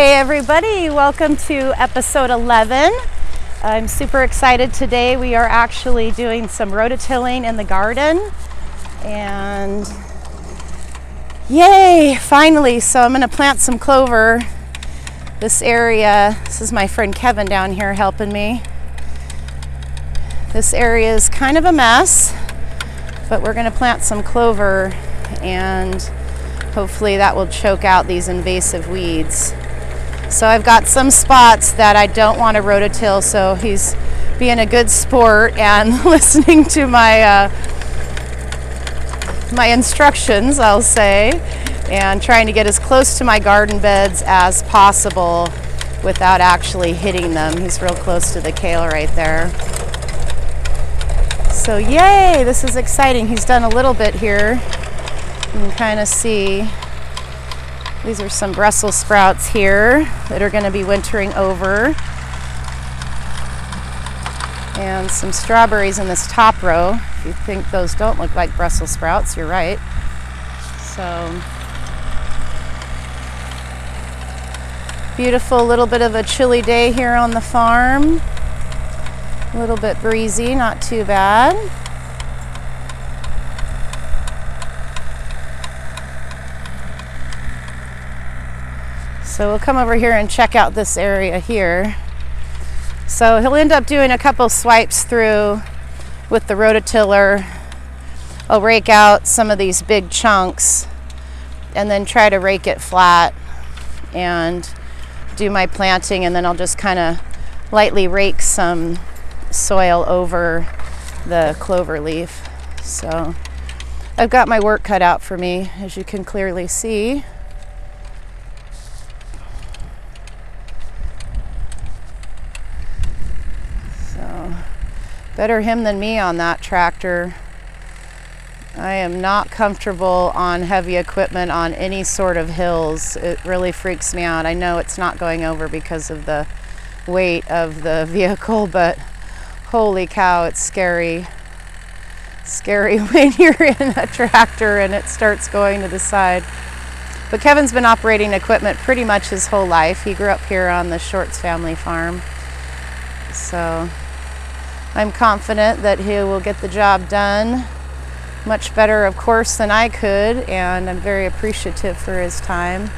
Hey everybody, welcome to episode 11. I'm super excited today. We are actually doing some rototilling in the garden and yay, finally. So I'm going to plant some clover. This area, this is my friend Kevin down here helping me. This area is kind of a mess, but we're going to plant some clover and hopefully that will choke out these invasive weeds. So I've got some spots that I don't want to rototill, so he's being a good sport and listening to my uh, my instructions, I'll say, and trying to get as close to my garden beds as possible without actually hitting them. He's real close to the kale right there. So yay, this is exciting. He's done a little bit here. You can kind of see these are some Brussels sprouts here that are going to be wintering over. And some strawberries in this top row. If you think those don't look like Brussels sprouts, you're right. So beautiful little bit of a chilly day here on the farm. A little bit breezy, not too bad. So we'll come over here and check out this area here. So he'll end up doing a couple swipes through with the rototiller. I'll rake out some of these big chunks and then try to rake it flat and do my planting and then I'll just kind of lightly rake some soil over the clover leaf. So I've got my work cut out for me as you can clearly see. Better him than me on that tractor. I am not comfortable on heavy equipment on any sort of hills. It really freaks me out. I know it's not going over because of the weight of the vehicle, but holy cow, it's scary. Scary when you're in a tractor and it starts going to the side. But Kevin's been operating equipment pretty much his whole life. He grew up here on the Shorts family farm. So I'm confident that he will get the job done much better, of course, than I could, and I'm very appreciative for his time.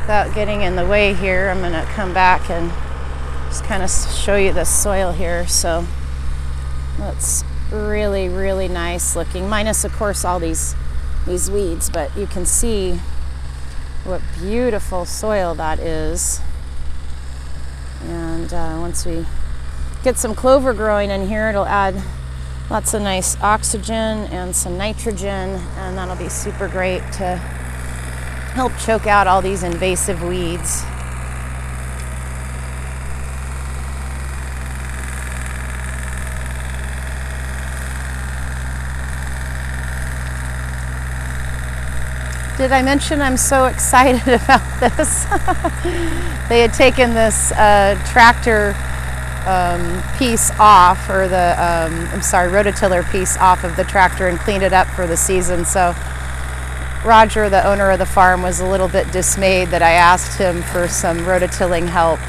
Without getting in the way here, I'm going to come back and just kind of show you the soil here. So that's really, really nice looking. Minus, of course, all these these weeds, but you can see what beautiful soil that is. And uh, once we get some clover growing in here, it'll add lots of nice oxygen and some nitrogen, and that'll be super great to help choke out all these invasive weeds. Did I mention I'm so excited about this? they had taken this uh, tractor um, piece off, or the, um, I'm sorry, rototiller piece off of the tractor and cleaned it up for the season. So Roger, the owner of the farm, was a little bit dismayed that I asked him for some rototilling help.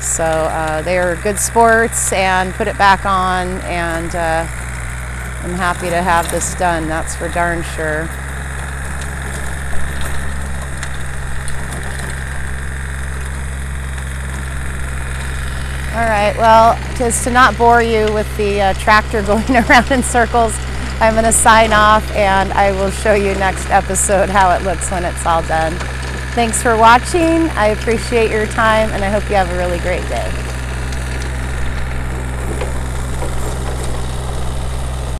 So uh, they are good sports and put it back on, and uh, I'm happy to have this done, that's for darn sure. All right, well, just to not bore you with the uh, tractor going around in circles, I'm going to sign off and I will show you next episode how it looks when it's all done. Thanks for watching. I appreciate your time and I hope you have a really great day.